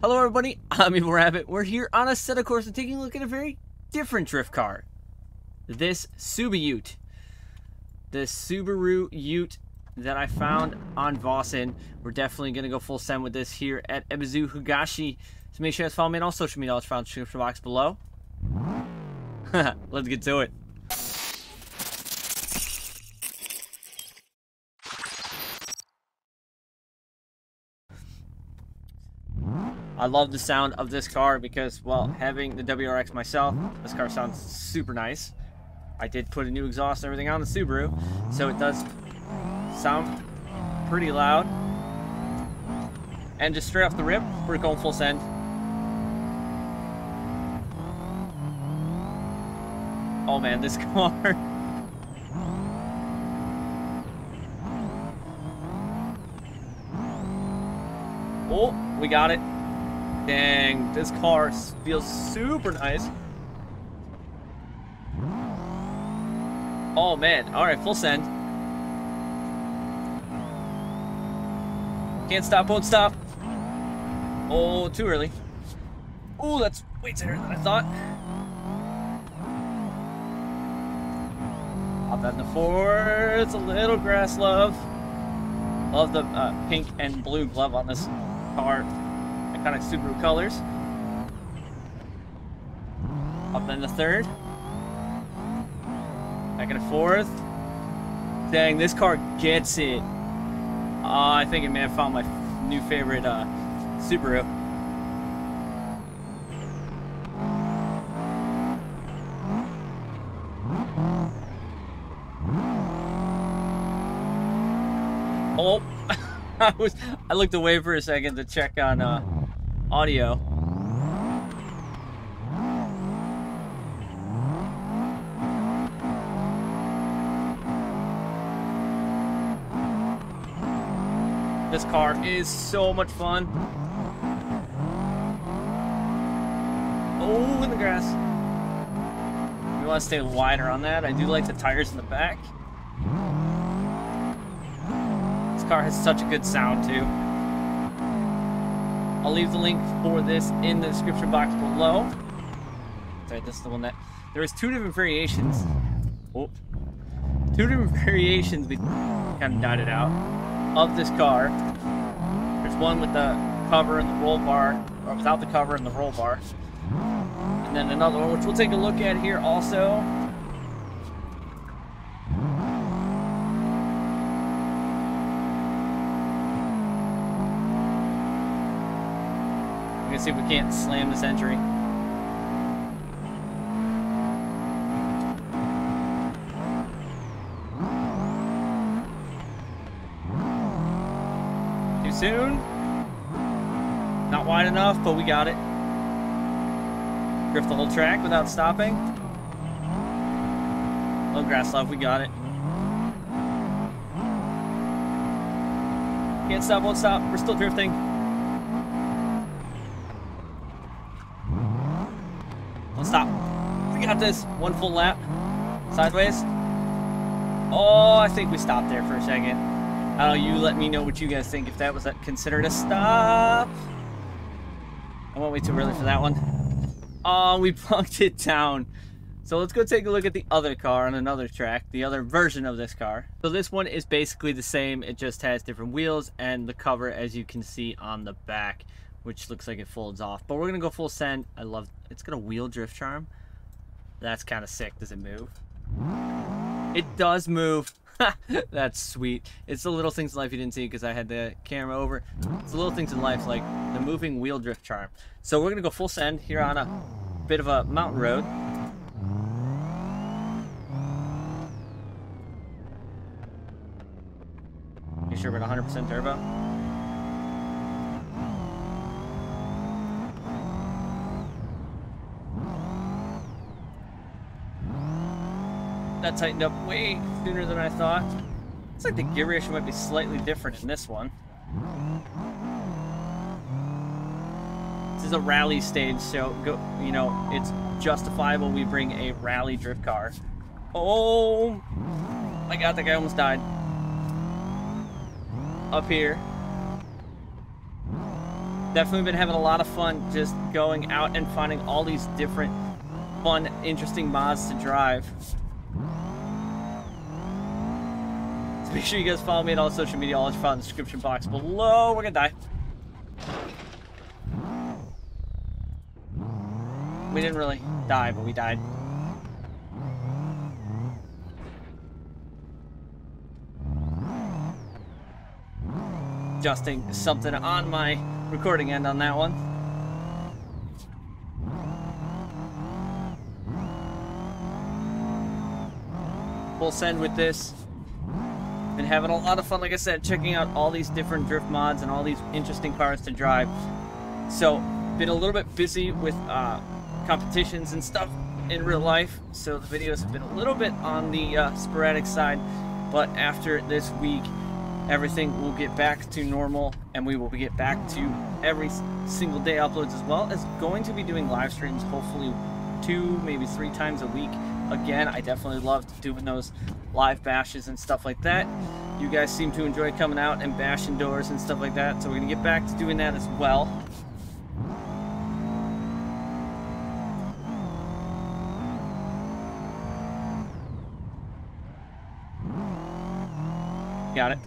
Hello everybody, I'm Evil Rabbit. We're here on Assetto Corsa and taking a look at a very different drift car. This Subaru Ute. The Subaru Ute that I found on Vosan. We're definitely going to go full send with this here at Ebisu Higashi. So make sure you guys follow me on all social media. I'll found in the description box below. Let's get to it. I love the sound of this car because, well, having the WRX myself, this car sounds super nice. I did put a new exhaust and everything on the Subaru, so it does sound pretty loud. And just straight off the rip, we're going full send. Oh man, this car. Oh, we got it. Dang, this car feels super nice. Oh man, alright, full send. Can't stop, won't stop. Oh, too early. Oh, that's way early than I thought. Hop that in the fourth, a little grass love. Love the uh, pink and blue glove on this car kind iconic Subaru colors. Up in the third. Back in the fourth. Dang, this car gets it. Uh, I think it may have found my new favorite uh, Subaru. Oh, I was I looked away for a second to check on uh, audio. This car is so much fun. Oh, in the grass. We want to stay wider on that. I do like the tires in the back. This car has such a good sound too. I'll leave the link for this in the description box below. Sorry, this is the one that... There is two different variations. Oh, two different variations, we kind of dotted out, of this car. There's one with the cover and the roll bar, or without the cover and the roll bar. And then another one, which we'll take a look at here also. Let's see if we can't slam this entry. Too soon? Not wide enough, but we got it. Drift the whole track without stopping. Oh, Low grass love, we got it. Can't stop, won't stop. We're still drifting. Stop. We got this. One full lap. Sideways. Oh, I think we stopped there for a second. I don't know, you let me know what you guys think, if that was considered a stop. I went way too early for that one. Oh, we punked it down. So let's go take a look at the other car on another track, the other version of this car. So this one is basically the same, it just has different wheels and the cover as you can see on the back which looks like it folds off. But we're gonna go full send. I love, it's got a wheel drift charm. That's kind of sick. Does it move? It does move. That's sweet. It's the little things in life you didn't see because I had the camera over. It's the little things in life like the moving wheel drift charm. So we're gonna go full send here on a bit of a mountain road. You sure we're at 100% turbo? That tightened up way sooner than I thought. Looks like the gear ratio might be slightly different in this one. This is a rally stage, so go. You know, it's justifiable we bring a rally drift car. Oh my god, that guy almost died. Up here. definitely been having a lot of fun just going out and finding all these different fun, interesting mods to drive. So make sure you guys follow me on all social media. All is found in the description box below. We're gonna die. We didn't really die, but we died. Adjusting something on my recording end on that one. We'll send with this. Been having a lot of fun, like I said, checking out all these different drift mods and all these interesting cars to drive. So, been a little bit busy with uh, competitions and stuff in real life, so the videos have been a little bit on the uh, sporadic side. But after this week, everything will get back to normal and we will get back to every single day uploads as well as going to be doing live streams hopefully two maybe three times a week again i definitely loved doing those live bashes and stuff like that. You guys seem to enjoy coming out and bashing doors and stuff like that so we're gonna get back to doing that as well. Got it.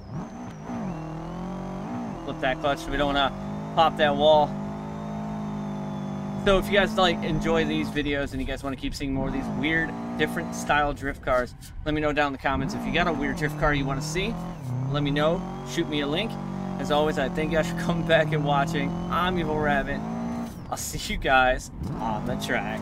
Flip that clutch we don't want to pop that wall. So if you guys like enjoy these videos and you guys want to keep seeing more of these weird, different style drift cars, let me know down in the comments. If you got a weird drift car you want to see, let me know. Shoot me a link. As always, I thank you guys for coming back and watching. I'm Evil Rabbit. I'll see you guys on the track.